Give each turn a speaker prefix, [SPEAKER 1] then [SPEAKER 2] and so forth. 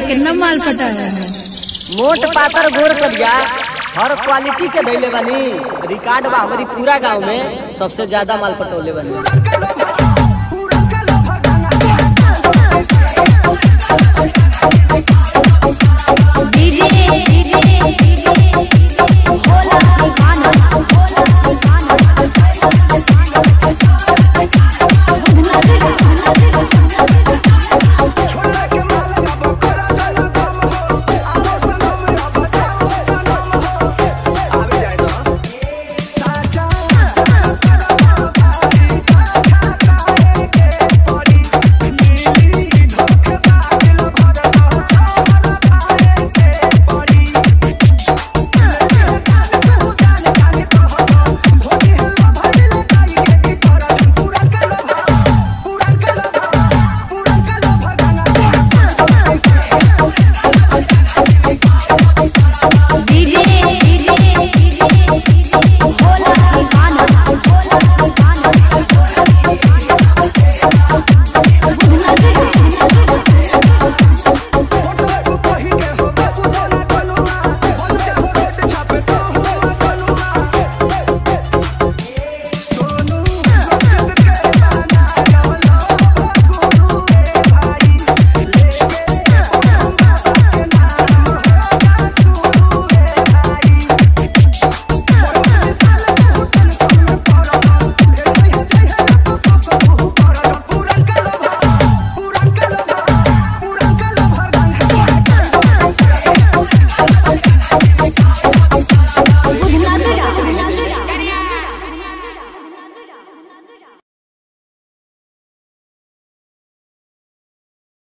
[SPEAKER 1] कितना माल पटाया है। मोट पातर गोर कबिया हर क्वालिटी के दैले बनी। रिकॉर्ड बा हमारी पूरा गाँव में, सबसे ज़्यादा माल पटौले बनी।